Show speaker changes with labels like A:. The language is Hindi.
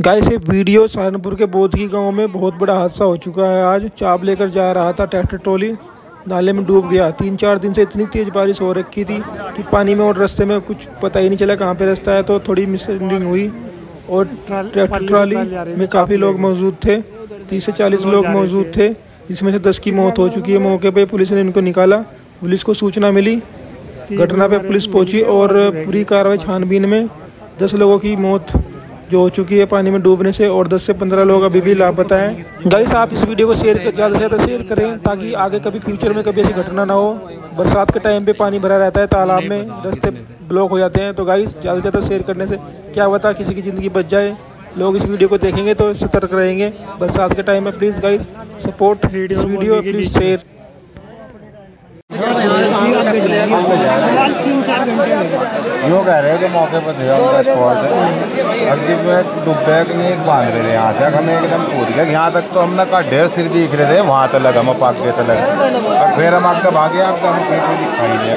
A: गाय से वीडियो सहारनपुर के बोधगी गाँव में बहुत बड़ा हादसा हो चुका है। आज चाप लेकर जा रहा था ट्रैक्टर ट्रॉली नाले में डूब गया। तीन चार दिन से इतनी तेज़ बारिश हो रखी थी कि पानी में और रास्ते में कुछ पता ही नहीं चला कहाँ पे रास्ता है तो थोड़ी मिसअंडरस्टैंडिंग हुई और ट्रैक्टर ट्रॉली में काफ़ी लोग मौजूद थे तीस से चालीस लोग मौजूद थे। इसमें से दस की मौत हो चुकी है। मौके पर पुलिस ने इनको निकाला पुलिस को सूचना मिली घटना पर पुलिस पहुँची और पूरी कार्रवाई छानबीन में दस लोगों की मौत जो हो चुकी है पानी में डूबने से और 10 से 15 लोग अभी भी लापता हैं। गाइस आप इस वीडियो को शेयर कर ज़्यादा से ज़्यादा शेयर करें ताकि आगे कभी फ्यूचर में कभी ऐसी घटना ना हो। बरसात के टाइम पे पानी भरा रहता है तालाब में रास्ते ब्लॉक हो जाते हैं। तो गाइस ज़्यादा से ज़्यादा शेयर करने से क्या पता किसी की ज़िंदगी बच जाए। लोग इस वीडियो को देखेंगे तो सतर्क रहेंगे। बरसात के टाइम में प्लीज़ गाइस सपोर्ट इस वीडियो प्लीज़ शेयर
B: यूँ कह रहे हो कि मौके पर थे हम स्पॉट अब जब मैं डुब्बे नहीं बाँध रहे थे यहाँ से। हमें एकदम कूद गए। यहाँ तक तो हमने का ढेर सिर दिख रहे थे, वहाँ तक लगा हम पाक के तक और फिर हम आपका भागे आपका हम कहीं दिखाई नहीं